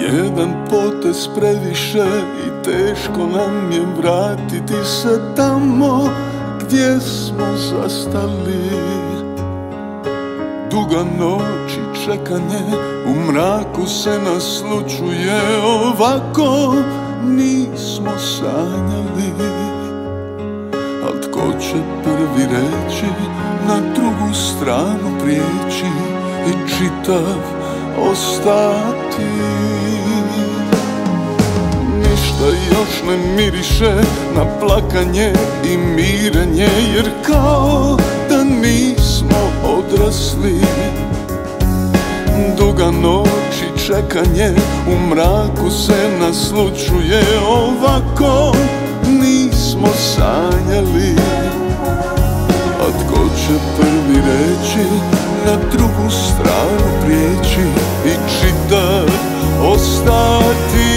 Jedan potez previše i teško nam je vratiti se tamo gdje smo zastali. Duga noć i čekanje, u mraku se naslučuje ovako nismo sanjali. Al tko će prvi reći, na drugu stranu prijeći i čitav ostati Ništa još ne miriše na plakanje i mirenje Jer kao da nismo odrasli. Duga noć i čekanje u mraku se naslučuje Ovako nismo sanjali. A tko će prvi reći na drugu stranu prijeći I čitav ostati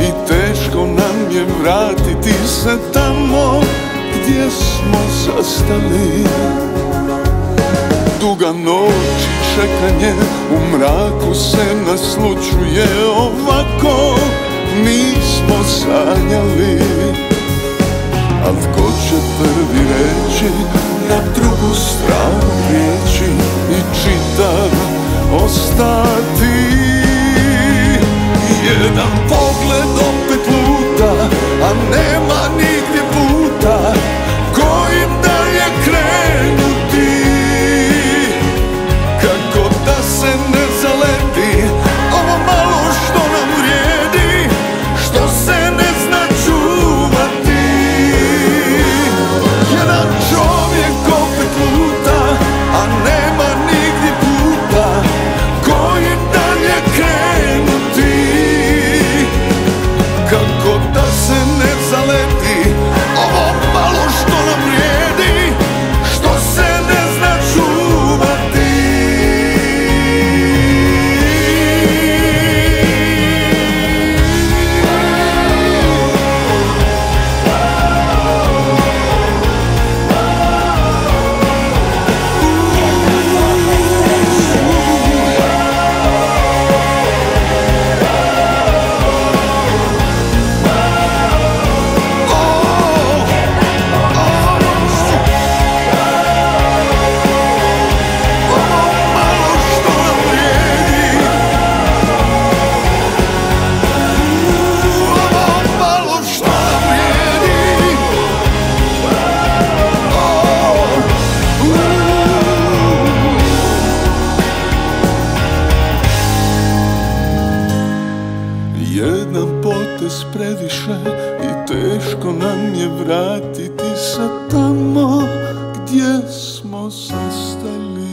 i teško nam je vratiti se tamo gdje smo zastali. Duga noć i čekanje u mraku se naslučuje ovako nismo sanjali. Al tko će prvi reći na drugu stranu riječi i čitav ostati? Jedan pogled previše i teško nam je vratiti se tamo gdje smo zastali